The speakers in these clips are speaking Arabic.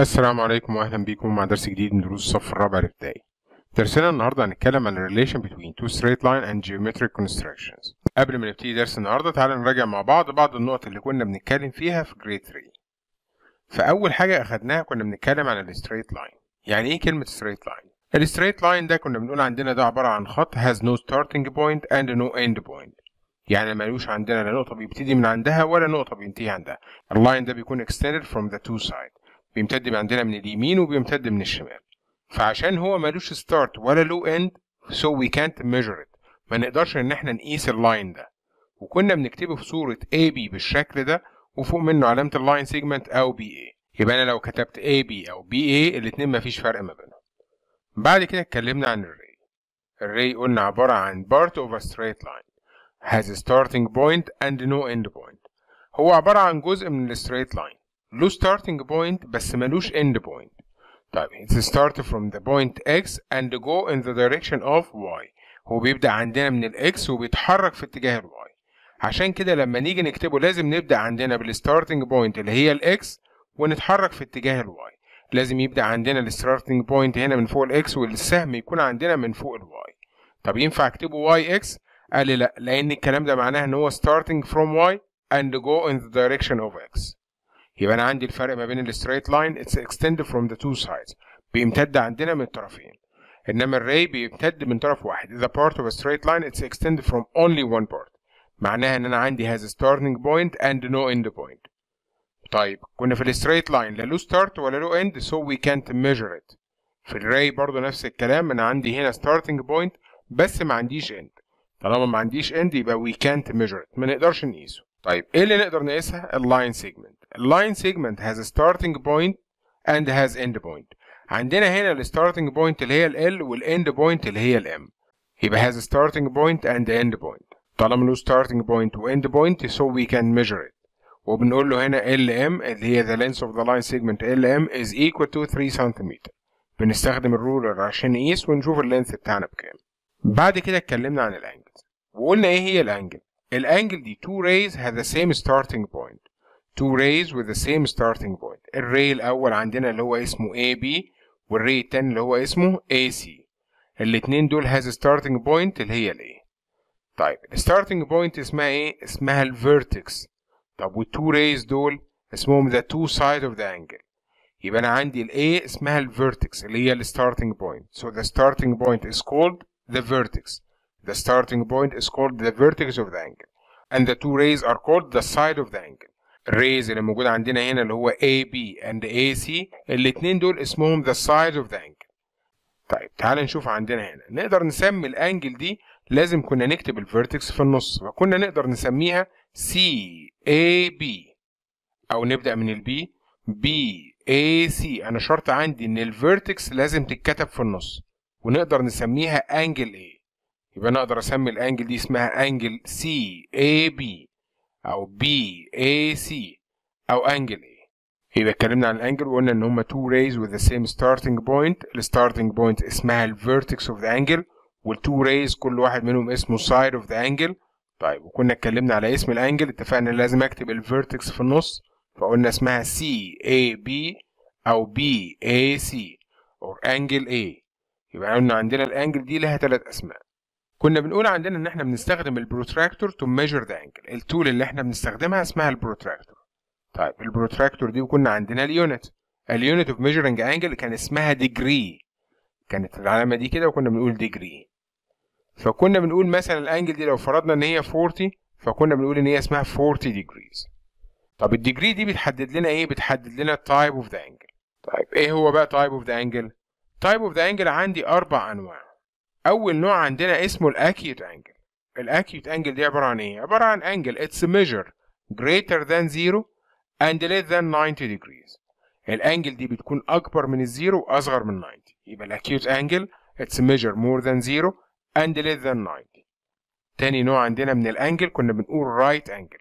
السلام عليكم وأهلا بيكم مع درس جديد من دروس الصف الرابع الابتدائي. درسنا النهارده هنتكلم عن relation between two straight line and geometric constructions. قبل ما نبتدي درس النهارده تعالى نراجع مع بعض بعض النقط اللي كنا بنتكلم فيها في جريد 3 فأول حاجة أخدناها كنا بنتكلم عن ال straight line. يعني إيه كلمة straight line ال straight line ده كنا بنقول عندنا ده عبارة عن خط has no starting point and no end point. يعني ملوش عندنا لا نقطة بيبتدي من عندها ولا نقطة بينتهي عندها. ال line ده بيكون extended from the two sides. بيمتد من عندنا من اليمين وبيمتد من الشمال. فعشان هو ملوش start ولا له end so we can't measure it. ما نقدرش ان إحنا نقيس ال line ده. وكنا بنكتبه في صورة AB بالشكل ده وفوق منه علامة ال line segment أو BA يبقى أنا لو كتبت AB أو BA الاتنين مفيش فرق ما بينهم. بعد كده اتكلمنا عن ال ray ال ray قلنا عبارة عن part of a straight line. Has a starting point and no end point. هو عبارة عن جزء من ال straight line له starting point بس ملوش end point. طيب it's start from the point x and go in the direction of y. هو بيبدأ عندنا من ال x وبيتحرك في اتجاه ال y عشان كده لما نيجي نكتبه لازم نبدأ عندنا بال starting point اللي هي ال x ونتحرك في اتجاه ال y لازم يبدأ عندنا ال starting point هنا من فوق ال x والسهم يكون عندنا من فوق ال y طب ينفع اكتبه YX قال لي لا لأن الكلام ده معناه إن هو starting from y and go in the direction of x. يبقى أنا عندي الفرق ما بين ال straight line it's extended from the two sides. بيمتد عندنا من الطرفين إنما ال ray بيمتد من طرف واحد. part of a straight line it's extended from only one part. معناها إن أنا عندي a starting point and no end point. طيب كنا في ال straight line لا له start ولا له end so we can't measure it. في ال ray برضو نفس الكلام. أنا عندي هنا starting point بس ما عنديش end. طالما ما عنديش end يبقى we can't measure it. ما نقدرش نقيسه. طيب إيه اللي نقدر نقيسها؟ ال line segment ال line segment has a starting point and has end point. عندنا هنا ال starting point اللي هي ال L وال end point اللي هي ال M. يبقى has a starting point and end point. طالما له starting point و end point so we can measure it. وبنقول له هنا LM اللي هي the length of the line segment LM is equal to 3 سم بنستخدم ال ruler عشان نقيس ونشوف ال length بتاعنا بكام. بعد كده اتكلمنا عن ال angles وقلنا إيه هي ال angle ال angle دي two rays have the same starting point. Two rays with the same starting point. ال ray الأول عندنا اللي هو اسمه AB وال ray التاني اللي هو اسمه AC الاتنين دول has a starting point اللي هي ال A طيب ال starting point اسمها إيه؟ اسمها ال vertex طب وال two rays دول اسمهم the two side of the angle. يبقى أنا عندي ال A اسمها ال vertex اللي هي ال starting point so the starting point is called the vertex. The starting point is called the vertex of the angle and the two rays are called the side of the angle. ال rays اللي موجود عندنا هنا اللي هو AB and AC الاتنين دول اسمهم the side of the angle. طيب تعال نشوف عندنا هنا. نقدر نسمي ال angle دي لازم كنا نكتب ال vertex في النص فكنا نقدر نسميها CAB أو نبدأ من ال B BAC أنا شرط عندي إن ال vertex لازم تتكتب في النص ونقدر نسميها angle A. يبقى أنا أقدر أسمي ال angle دي اسمها angle CAB أو بي اي سي أو angle A يبقى اتكلمنا عن ال angle وقلنا إن هما two rays with the same starting point. ال starting point اسمها ال vertex of the angle والتو rays كل واحد منهم اسمه side of the angle. طيب وكنا اتكلمنا على اسم ال angle اتفقنا لازم أكتب ال vertex في النص فقلنا اسمها CAB أو بي اي سي أو angle A يبقى قلنا عندنا ال angle دي لها ثلاث أسماء. كنا بنقول عندنا إن إحنا بنستخدم ال protractor to measure the angle ال tool اللي إحنا بنستخدمها اسمها ال protractor. طيب ال protractor دي وكنا عندنا ال unit ال unit of measuring angle كان اسمها degree كانت العلامة دي كده وكنا بنقول degree فكنا بنقول مثلا ال angle دي لو فرضنا إن هي 40 فكنا بنقول إن هي اسمها 40 degrees طب ال degree دي بتحدد لنا إيه؟ بتحدد لنا type of the angle طيب إيه هو بقى type of the angle type of the angle عندي أربع أنواع. أول نوع عندنا اسمه ال acute angle. ال acute angle دي عبارة عن إيه؟ عبارة عن angle. Its measure greater than 0 and less than 90 degrees. ال angle دي بتكون أكبر من ال zero وأصغر من 90 يبقى ال acute angle its measure more than 0 and less than 90 تاني نوع عندنا من ال angle كنا بنقول right angle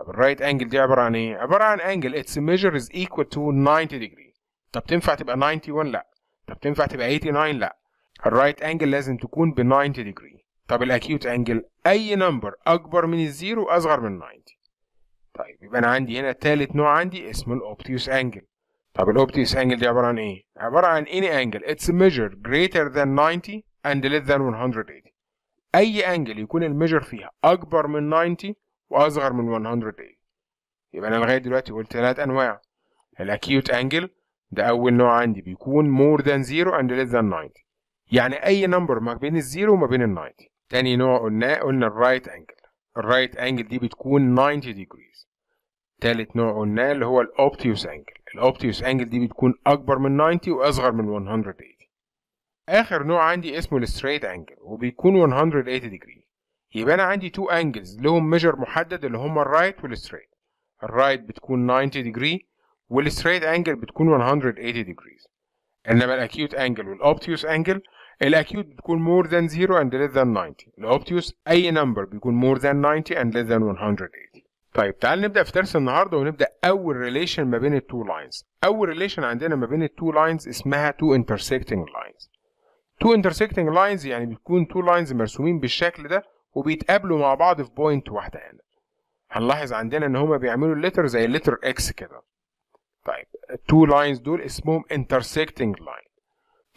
طب ال right angle دي عبارة عن إيه؟ عبارة عن angle its measure is equal to 90 degree طب تنفع تبقى 91 لا. طب تنفع تبقى 89 لا. ال right angle لازم تكون ب 90 degree. طب ال acute angle أي number أكبر من ال zero أصغر من 90 طيب يبقى أنا عندي هنا تالت نوع عندي اسمه ال obtuse angle طب ال obtuse angle دي عبارة عن إيه؟ عبارة عن any angle. Its measure greater than 90 and less than 180 أي angle يكون ال measure فيها أكبر من 90 وأصغر من 180 يبقى أنا لغاية دلوقتي قلت ثلاث أنواع. ال acute angle ده أول نوع عندي بيكون more than 0 and less than 90 يعني أي number ما بين ال zero وما بين ال 90 تاني نوع قلناه قلنا ال right angle ال right angle دي بتكون 90 degrees. تالت نوع قلناه اللي هو ال obtuse angle ال obtuse angle دي بتكون أكبر من 90 وأصغر من 180 آخر نوع عندي اسمه ال straight angle وبيكون 180 degree. يبقى أنا عندي two angles لهم measure محدد اللي هما ال right وال straight ال right بتكون 90 degree وال straight angle بتكون 180 degrees. إنما ال acute angle وال obtuse angle ال acute بتكون more than 0 and less than 90 ال obtuse أي number بيكون more than 90 and less than 180 طيب تعال نبدأ في درس النهارده ونبدأ أول relation ما بين ال two lines أول relation عندنا ما بين ال two lines اسمها two intersecting lines. two intersecting lines يعني بتكون two lines مرسومين بالشكل ده وبيتقابلوا مع بعض في point واحدة هنا. هنلاحظ عندنا إن هما بيعملوا ال letter زي اللتر X كده. طيب ال two lines دول اسمهم intersecting line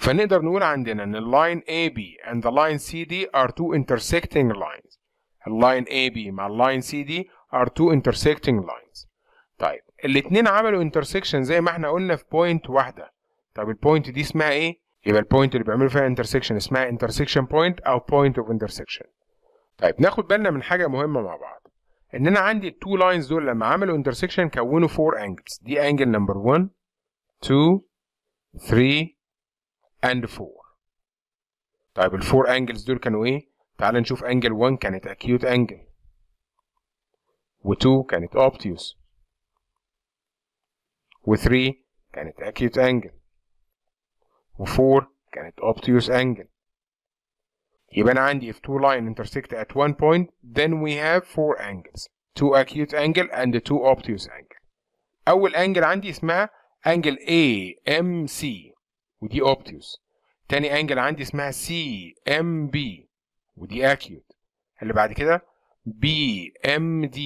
فنقدر نقول عندنا إن ال line AB and the line CD are two intersecting lines. ال line AB مع ال line CD are two intersecting lines. طيب الاتنين عملوا intersection زي ما إحنا قلنا في point واحدة. طب ال point دي اسمها إيه؟ يبقى ال point اللي بيعملوا فيها intersection اسمها intersection point أو point of intersection. طيب ناخد بالنا من حاجة مهمة مع بعض. إن أنا عندي ال two lines دول لما عملوا intersection كونوا 4 angles. دي angle number 1 2 3 and 4 طيب الفور انجلز دول كانوا ايه تعال نشوف انجل 1 كانت acute angle و2 كانت obtuse و3 كانت acute angle و4 كانت obtuse angle يبقى انا عندي if two line intersect at one point then we have four angles two acute angle and two obtuse angle اول انجل عندي اسمها انجل AMC ودي obtuse تاني انجل عندي اسمها CMB ودي acute. اللي بعد كده BMD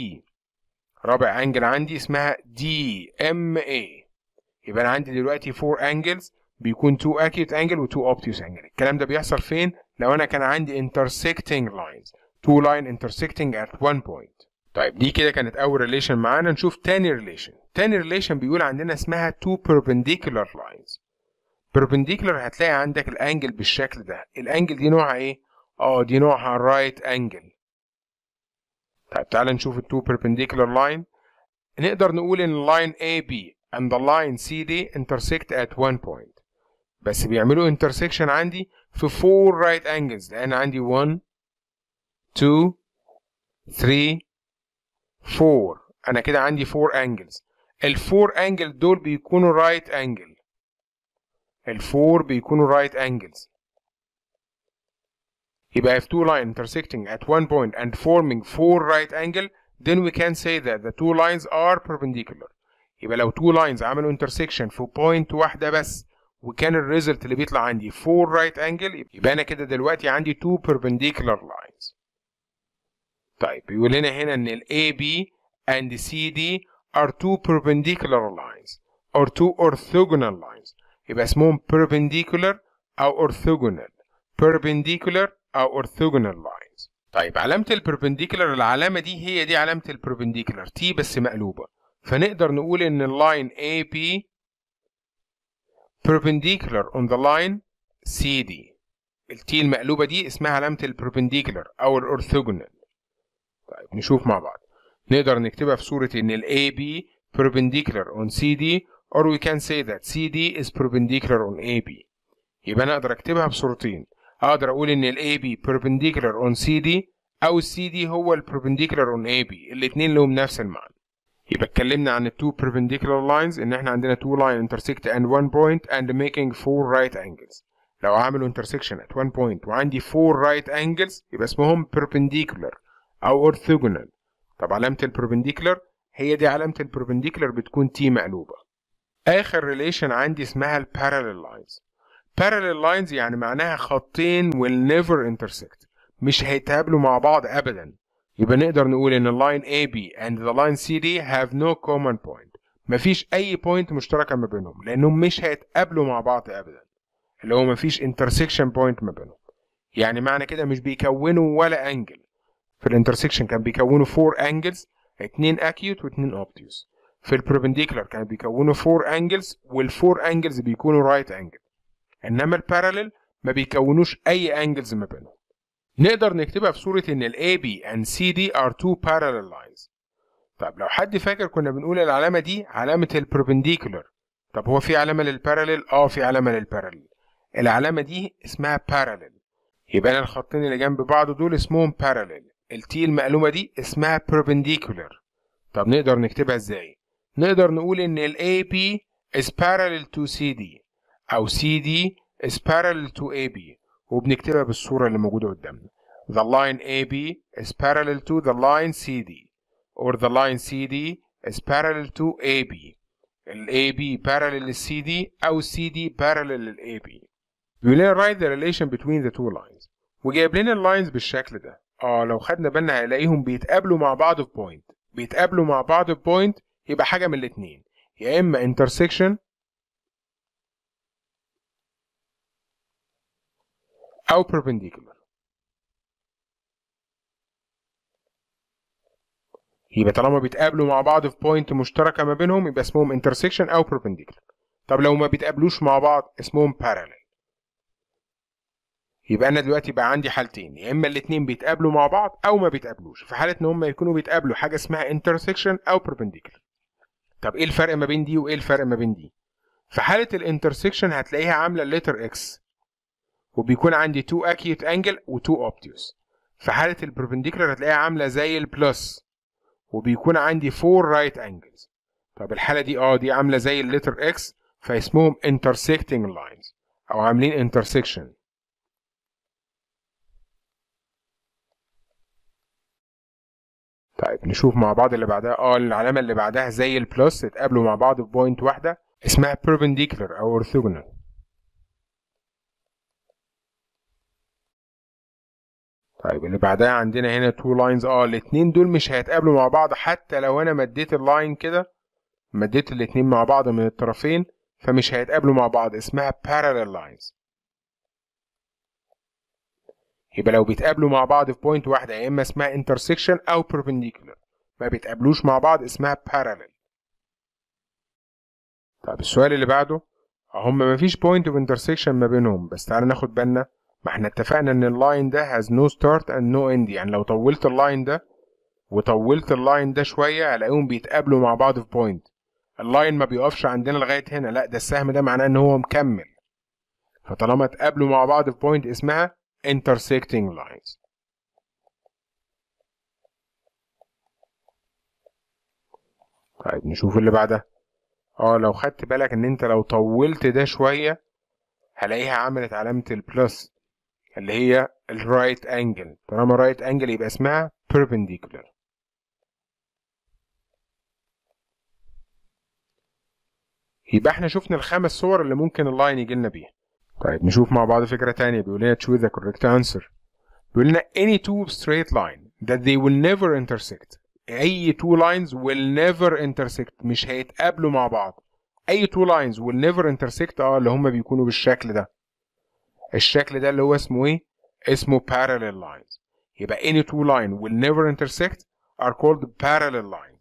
رابع انجل عندي اسمها DMA يبقى أنا عندي دلوقتي 4 angles بيكون 2 acute angle و 2 obtuse angle. الكلام ده بيحصل فين؟ لو أنا كان عندي intersecting lines two line intersecting at one point. طيب دي كده كانت أول relation معانا. نشوف تاني relation تاني relation بيقول عندنا اسمها two perpendicular lines. Perpendicular هتلاقي عندك ال angle بالشكل ده. ال angle دي نوعها إيه؟ آه دي نوعها right angle طيب تعال نشوف ال two perpendicular line. نقدر نقول إن line AB and the line CD intersect at one point. بس بيعملوا intersection عندي في 4 right angles. لأن عندي 1 2 3 4 أنا كده عندي 4 angles. الفور انجل دول بيكونوا رايت انجل الفور بيكونوا رايت angles يبقى if two lines intersecting at one point and forming four right angle then we can say that the two lines are perpendicular يبقى لو two lines عملوا intersection في point واحدة بس وكان الريزلت اللي بيطلع عندي 4 right angle يبقى انا كده دلوقتي عندي two perpendicular lines طيب بيقول لنا هنا ان ال AB and CD are two perpendicular lines or two orthogonal lines يبقى اسمهم perpendicular أو orthogonal. perpendicular أو orthogonal lines. طيب علامة ال perpendicular العلامة دي هي دي علامة ال perpendicular T بس مقلوبة. فنقدر نقول إن ال line AB perpendicular on the line CD ال T المقلوبة دي اسمها علامة ال perpendicular أو ال orthogonal طيب نشوف مع بعض. نقدر نكتبها في صورة إن ال AB perpendicular on CD or we can say that CD is perpendicular on AB يبقى أنا أقدر اكتبها بصورتين أقدر أقول ان ال AB perpendicular on CD أو ال CD هو ال perpendicular on AB الاتنين لهم نفس المعنى يبقى اتكلمنا عن ال two perpendicular lines ان إحنا عندنا two line intersect at one point and making four right angles لو عملوا intersection at one point وعندي four right angles يبقى اسمهم perpendicular أو orthogonal طب علامة ال perpendicular هي دي علامة ال perpendicular بتكون T مقلوبة آخر relation عندي اسمها ال parallel lines. Parallel lines يعني معناها خطين will never intersect. مش هيتقابلوا مع بعض أبدا. يبقى نقدر نقول إن ال line AB and the line CD have no common point. مفيش أي point مشتركة ما بينهم لأنهم مش هيتقابلوا مع بعض ابدا. اللي هو مفيش intersection point ما بينهم. يعني معنى كده مش بيكونوا ولا angle في ال intersection كان بيكونوا four angles اتنين acute واتنين obtuse في ال perpendicular كانوا بيكونوا four angles وال four angles بيكونوا right angle إنما ال parallel ما بيكونوش أي angles ما بينهم. نقدر نكتبها في صورة إن ال AB and CD are two parallel lines. طب لو حد فاكر كنا بنقول العلامة دي علامة ال perpendicular طب هو في علامة لل parallel آه في علامة لل parallel العلامة دي اسمها parallel. يبقى أنا الخطين اللي جنب بعض دول اسمهم parallel. التي المقلومة دي اسمها perpendicular. طب نقدر نكتبها إزاي؟ نقدر نقول إن ال AB is parallel to CD أو CD is parallel to AB وبنكتبها بالصورة اللي موجودة قدامنا. The line AB is parallel to the line CD or the line CD is parallel to AB ال AB parallel لل CD أو CD parallel لل AB بيقول لنا write the relation between the two lines. وجايب لنا ال lines بالشكل ده. آه لو خدنا بالنا هنلاقيهم بيتقابلوا مع بعض في point بيتقابلوا مع بعض في point يبقى حاجة من الاتنين. يا إما intersection أو perpendicular. يبقى طالما بيتقابلوا مع بعض في point مشتركة ما بينهم يبقى اسمهم intersection أو perpendicular. طب لو ما بيتقابلوش مع بعض اسمهم parallel. يبقى أنا دلوقتي بقى عندي حالتين. يا إما الاتنين بيتقابلوا مع بعض أو ما بيتقابلوش. في حالة إن هما يكونوا بيتقابلوا حاجة اسمها intersection أو perpendicular. طب إيه الفرق ما بين دي وإيه الفرق ما بين دي؟ في حالة ال intersection هتلاقيها عاملة ال letter X وبيكون عندي 2 acute angle و 2 obtuse. في حالة ال perpendicular هتلاقيها عاملة زي ال plus وبيكون عندي 4 right angles. طب الحالة دي آه دي عاملة زي ال letter X فاسمهم intersecting lines أو عاملين intersection. طيب نشوف مع بعض اللي بعدها. آه العلامة اللي بعدها زي ال plus اتقابلوا مع بعض في point واحدة اسمها perpendicular أو orthogonal. طيب اللي بعدها عندنا هنا two lines آه الاتنين دول مش هيتقابلوا مع بعض حتى لو أنا مديت ال line كده مديت الاتنين مع بعض من الطرفين فمش هيتقابلوا مع بعض. اسمها parallel lines. يبقى لو بيتقابلوا مع بعض في point واحدة يا إما اسمها intersection أو perpendicular. ما بيتقابلوش مع بعض اسمها parallel. طيب السؤال اللي بعده هما مفيش point of intersection ما بينهم بس تعالى ناخد بالنا. ما إحنا اتفقنا إن ال line ده has no start and no end. يعني لو طولت ال line ده وطولت ال line ده شوية هلاقيهم بيتقابلوا مع بعض في point ال line ما بيقفش عندنا لغاية هنا. لا ده السهم ده معناه إن هو مكمل. فطالما اتقابلوا مع بعض في point اسمها intersecting lines. طيب نشوف اللي بعدها. آه لو خدت بالك إن أنت لو طولت ده شوية هلاقيها عملت علامة ال plus اللي هي ال right angle طالما right angle يبقى اسمها perpendicular. يبقى إحنا شفنا الخمس صور اللي ممكن ال line يجي لنا بيها. طيب نشوف مع بعض فكرة تانية بيقول لنا choose the correct answer بيقول لنا any two straight line that they will never intersect اي two lines will never intersect مش هيتقابلوا مع بعض اي two lines will never intersect آه اللي هما بيكونوا بالشكل ده الشكل ده اللي هو اسمه إيه اسمه parallel lines يبقى any two line will never intersect are called parallel lines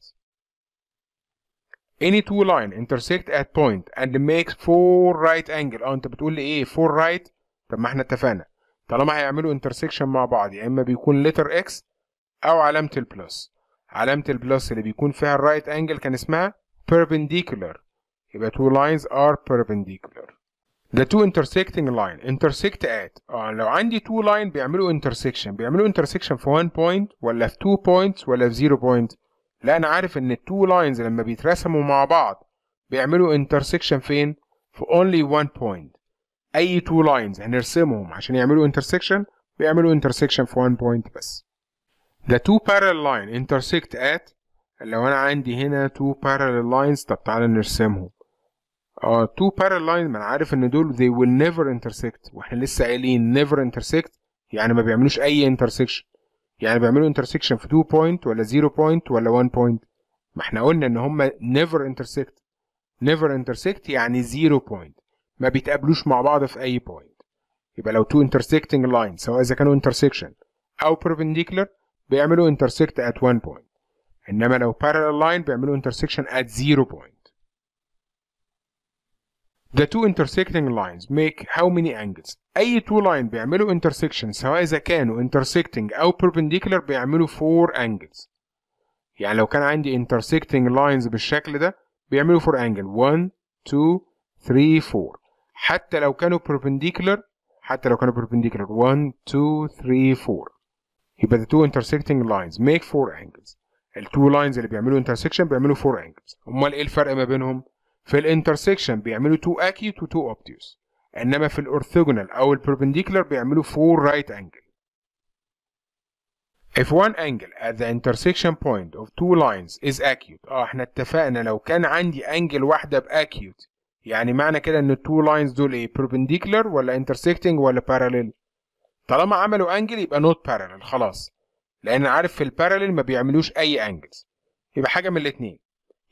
any two line intersect at point and make four right angle آه انت بتقول لي إيه four right طب ما إحنا اتفقنا طالما هيعملوا intersection مع بعض يا اما بيكون letter x أو علامة البلس علامة ال plus اللي بيكون فيها ال right angle كان اسمها perpendicular يبقى two lines are perpendicular the two intersecting line intersect at آه لو عندي two line بيعملوا intersection بيعملوا intersection في one point ولا في two points ولا في zero point لا أنا عارف ان ال two lines لما بيترسموا مع بعض بيعملوا intersection فين في only one point اي two lines هنرسمهم عشان يعملوا intersection بيعملوا intersection في one point بس the two parallel line intersect at لو أنا عندي هنا two parallel lines طب تعالى نرسمهم آه two parallel lines ما أنا عارف ان دول they will never intersect وإحنا لسه قايلين never intersect يعني ما بيعملوش اي intersection يعني بيعملوا intersection في 2 point ولا 0 point ولا 1 point ما إحنا قلنا ان هما never intersect never intersect يعني zero point ما بيتقابلوش مع بعض في اي point يبقى لو two intersecting lines سواء اذا كانوا intersection أو perpendicular بيعملوا intersect at one point انما لو parallel line بيعملوا intersection at zero point The two intersecting lines make how many angles اي two line بيعملوا intersection سواء اذا كانوا intersecting أو perpendicular بيعملوا four angles يعني لو كان عندي intersecting lines بالشكل ده بيعملوا 4 angle 1 2 3 4 حتى لو كانوا perpendicular حتى لو كانوا perpendicular 1 2 3 4 يبقى the two intersecting lines make 4 angles ال two lines اللي بيعملوا intersection بيعملوا 4 angles امال إيه الفرق ما بينهم في ال intersection بيعملوا 2 acute و 2 obtuse إنما في ال orthogonal أو ال perpendicular بيعملوا 4 right angle. If one angle at the intersection point of two lines is acute آه إحنا اتفقنا لو كان عندي angle واحدة ب acute يعني معنى كده إن ال two lines دول إيه perpendicular ولا intersecting ولا parallel طالما عملوا angle يبقى not parallel خلاص. لأن عارف في ال parallel ما بيعملوش أي angles يبقى حاجة من الاتنين.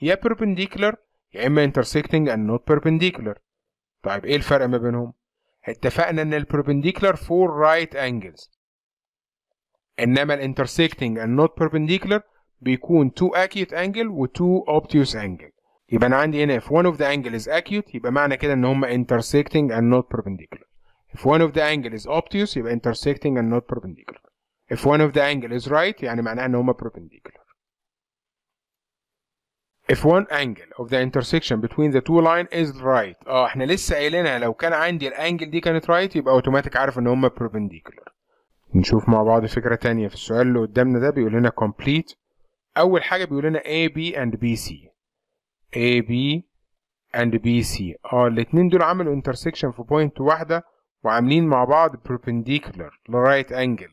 يا perpendicular يا اما intersecting and not perpendicular طيب إيه الفرق ما بينهم اتفقنا ان ال perpendicular four right angles انما ال intersecting and not perpendicular بيكون two acute angle و two obtuse angle يبقى أنا عندي هنا if one of the angle is acute يبقى معنى كده ان هما intersecting and not perpendicular if one of the angle is obtuse يبقى intersecting and not perpendicular if one of the angle is right يعني معناها ان هما perpendicular if one angle of the intersection between the two line is right آه إحنا لسه قايلينها لو كان عندي الأنجل دي كانت right يبقى اوتوماتيك عارف إن هما perpendicular. نشوف مع بعض فكرة تانية في السؤال اللي قدامنا ده بيقول لنا complete. أول حاجة بيقول لنا AB and BC AB and BC آه الاتنين دول عملوا intersection في point واحدة وعاملين مع بعض perpendicular ل right angle.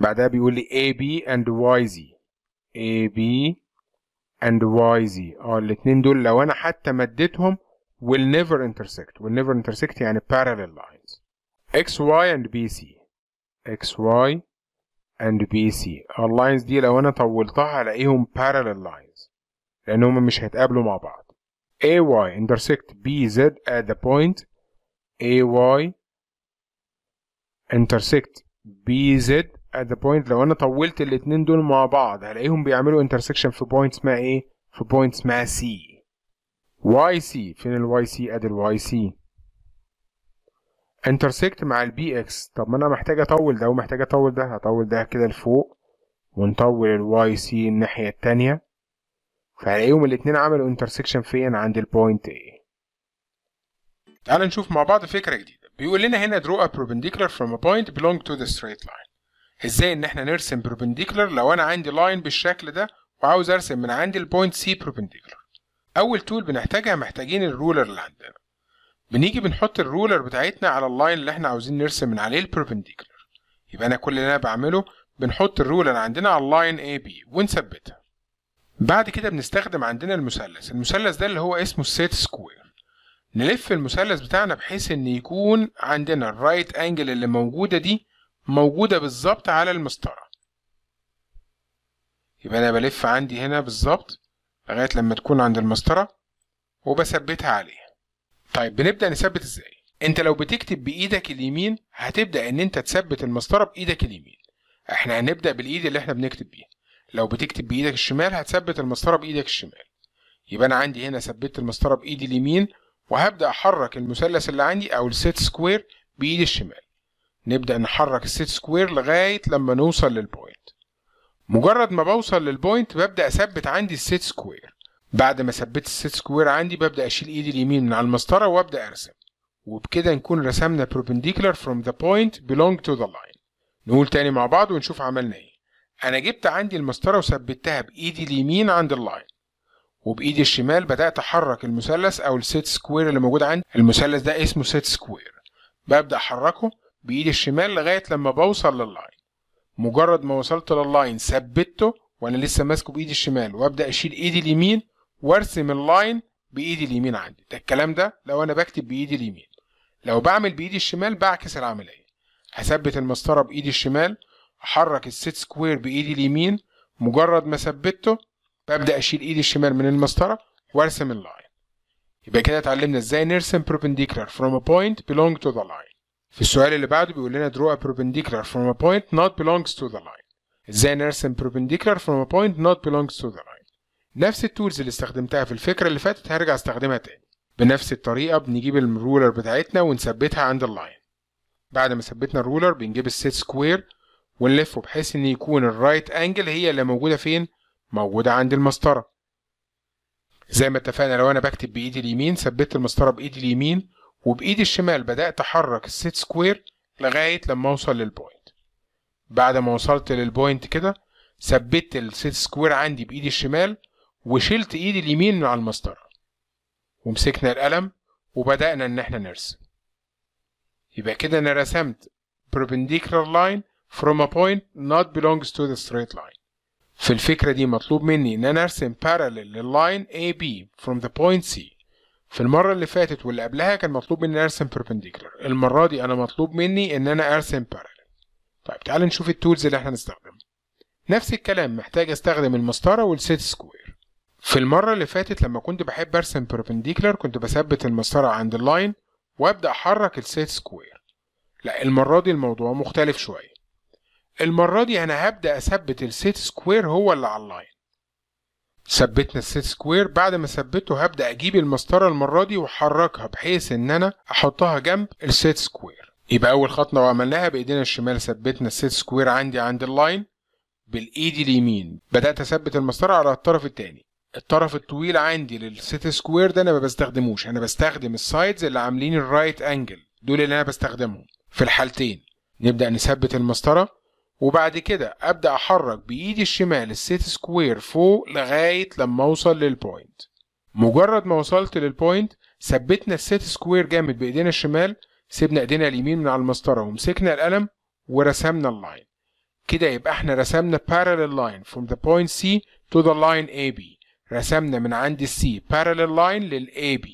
بعدها بيقول لي AB and YZ AB and YZ آه الاتنين دول لو أنا حتى مديتهم will never intersect will never intersect يعني parallel lines XY and BC XY and BC اللاينز دي لو أنا طولتها هلاقيهم parallel lines لأن هما مش هيتقابلوا مع بعض AY intersect BZ at the point AY intersect BZ at the point لو أنا طولت الاتنين دول مع بعض هلاقيهم بيعملوا intersection في point اسمها إيه في point اسمها C. YC فين ال YC ادي ال YC intersect مع ال BX طب ما أنا محتاج أطول ده ومحتاج أطول ده هطول ده كده لفوق ونطول ال YC الناحية التانية. فهلاقيهم الاتنين عملوا intersection فين؟ عند ال point A. تعال نشوف مع بعض فكرة جديدة. بيقول لنا هنا draw a perpendicular from a point belong to the straight line. إزاي ان إحنا نرسم perpendicular لو أنا عندي line بالشكل ده وعاوز ارسم من عندي ال point C perpendicular. أول tool بنحتاجها محتاجين ال ruler اللي عندنا. بنيجي بنحط ال ruler بتاعتنا على ال line اللي إحنا عاوزين نرسم من عليه ال perpendicular يبقى أنا كل اللي أنا بعمله بنحط ال ruler عندنا على ال line AB ونثبتها. بعد كده بنستخدم عندنا المثلث. المثلث ده اللي هو اسمه ال set square نلف المثلث بتاعنا بحيث إن يكون عندنا ال right angle اللي موجودة دي موجودة بالظبط على المسطرة. يبقى أنا بلف عندي هنا بالظبط لغاية لما تكون عند المسطرة وبثبتها عليها. طيب بنبدأ نثبت إزاي؟ أنت لو بتكتب بإيدك اليمين هتبدأ إن أنت تثبت المسطرة بإيدك اليمين. إحنا هنبدأ بالإيد اللي إحنا بنكتب بيها. لو بتكتب بإيدك الشمال هتثبت المسطرة بإيدك الشمال. يبقى أنا عندي هنا ثبت المسطرة بإيدي اليمين وهبدأ أحرك المثلث اللي عندي أو ال set square بإيدي الشمال. نبدأ نحرك ال set square لغاية لما نوصل لل point. مجرد ما بوصل لل point ببدأ أثبت عندي ال set square. بعد ما ثبت ال set square عندي ببدأ أشيل إيدي اليمين من على المسطرة وأبدأ أرسم. وبكده نكون رسمنا perpendicular from the point belong to the line. نقول تاني مع بعض ونشوف عملنا إيه. أنا جبت عندي المسطرة وثبتها بإيدي اليمين عند ال line وبإيدي الشمال بدأت أحرك المثلث أو ال set square اللي موجود عندي. المثلث ده اسمه set square. ببدأ أحركه. بإيدي الشمال لغاية لما بوصل لل line مجرد ما وصلت لل line ثبته وأنا لسه ماسكه بإيدي الشمال وأبدأ أشيل إيدي اليمين وأرسم ال line بايدي اليمين عندي. ده الكلام ده لو أنا بكتب بايدي اليمين. لو بعمل بايدي الشمال بعكس العملية. هثبت المسطرة بايدي الشمال أحرك ال set square بايدي اليمين. مجرد ما ثبته ببدأ أشيل إيدي الشمال من المسطرة وأرسم ال line يبقى كده اتعلمنا إزاي نرسم perpendicular from a point belong to the line. في السؤال اللي بعده بيقول لنا draw a perpendicular from a point not belongs to the line. إزاي نرسم perpendicular from a point not belongs to the line نفس ال tools اللي استخدمتها في الفكرة اللي فاتت هرجع أستخدمها تاني. بنفس الطريقة بنجيب ال ruler بتاعتنا ونثبتها عند ال line بعد ما ثبتنا ال ruler بنجيب ال set square ونلفه بحيث إن يكون ال right angle هي اللي موجودة فين؟ موجودة عند المسطرة. زي ما اتفقنا لو أنا بكتب بإيدي اليمين ثبت المسطرة بإيدي اليمين وبايدي الشمال بدأت أحرك ال set square لغاية لما أوصل لل point بعد ما وصلت لل point كده ثبت ال set square عندي بايدي الشمال وشلت ايدي اليمين من على المسطرة. ومسكنا القلم وبدأنا إن إحنا نرسم. يبقى كده أنا رسمت perpendicular line from a point not belongs to the straight line. في الفكرة دي مطلوب مني إن أنا أرسم parallel لل line AB from the point C. في المرة اللي فاتت واللي قبلها كان مطلوب مني أرسم perpendicular. المرة دي أنا مطلوب مني إن أنا أرسم parallel. طيب تعال نشوف ال tools اللي إحنا هنستخدمها نفس الكلام محتاج أستخدم المسطرة وال set square في المرة اللي فاتت لما كنت بحب أرسم perpendicular كنت بثبت المسطرة عند ال line وأبدأ أحرك ال set square لا المرة دي الموضوع مختلف شوية. المرة دي أنا هبدأ أثبت ال set square هو اللي على ال line ثبتنا ال set square. بعد ما ثبته هبدأ أجيب المسطرة المرة دي وأحركها بحيث إن أنا أحطها جنب ال set square. يبقى أول خطوة وعملناها بإيدينا الشمال ثبتنا ال set square عندي عند ال line بالإيد اليمين. بدأت أثبت المسطرة على الطرف التاني. الطرف الطويل عندي لل set square ده أنا ما بستخدموش. أنا بستخدم ال sides اللي عاملين ال right angle. دول اللي أنا بستخدمهم. في الحالتين. نبدأ نثبت المسطرة. وبعد كده أبدأ أحرك بإيدي الشمال ال set square فوق لغاية لما أوصل لل point مجرد ما وصلت لل point ثبتنا ال set square جامد بإيدينا الشمال سيبنا إيدينا اليمين من على المسطرة ومسكنا القلم ورسمنا ال line كده يبقى إحنا رسمنا parallel line from the point C to the line AB رسمنا من عند ال C parallel line لل AB